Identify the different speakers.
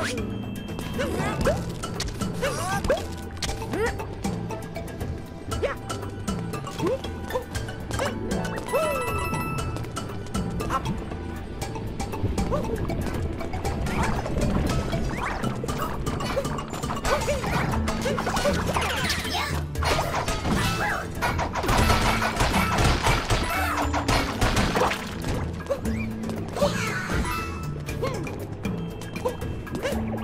Speaker 1: Up. Woo!